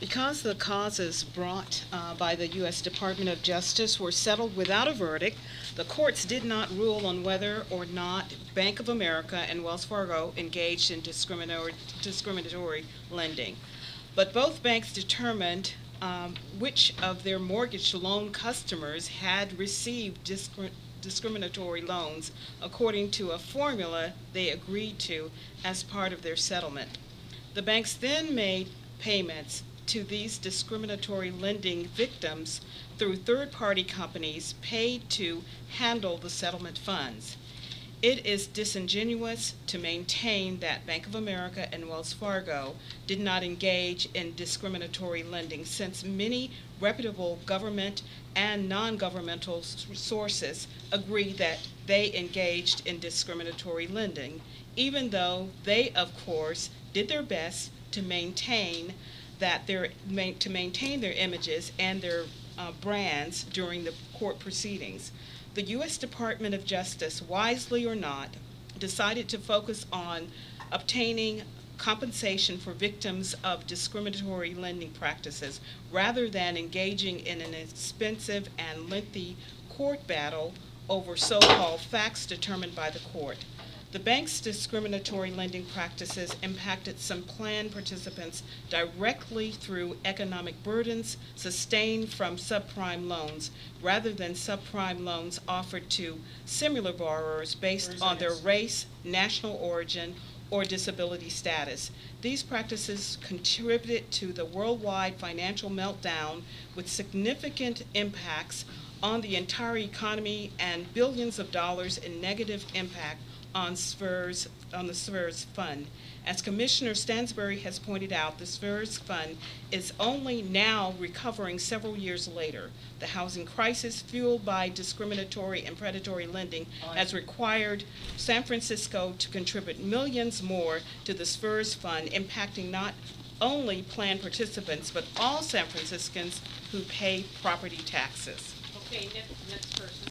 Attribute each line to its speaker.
Speaker 1: Because the causes brought uh, by the U.S. Department of Justice were settled without a verdict, the courts did not rule on whether or not Bank of America and Wells Fargo engaged in discriminatory, discriminatory lending. But both banks determined um, which of their mortgage loan customers had received discri- discriminatory loans according to a formula they agreed to as part of their settlement. The banks then made payments to these discriminatory lending victims through third-party companies paid to handle the settlement funds. It is disingenuous to maintain that Bank of America and Wells Fargo did not engage in discriminatory lending since many reputable government and non-governmental sources agree that they engaged in discriminatory lending, even though they, of course, did their best to maintain that their, ma- to maintain their images and their uh, brands during the court proceedings. The U.S. Department of Justice, wisely or not, decided to focus on obtaining compensation for victims of discriminatory lending practices rather than engaging in an expensive and lengthy court battle over so-called facts determined by the court. The bank's discriminatory lending practices impacted some plan participants directly through economic burdens sustained from subprime loans rather than subprime loans offered to similar borrowers based on their race, national origin, or disability status. These practices contributed to the worldwide financial meltdown with significant impacts on the entire economy and billions of dollars in negative impact on SFERS, on the SFERS fund. As Commissioner Stansbury has pointed out, the SFERS fund is only now recovering several years later. The housing crisis fueled by discriminatory and predatory lending has required San Francisco to contribute millions more to the SFERS fund, impacting not only plan participants, but all San Franciscans who pay property taxes.
Speaker 2: Okay, next, next person.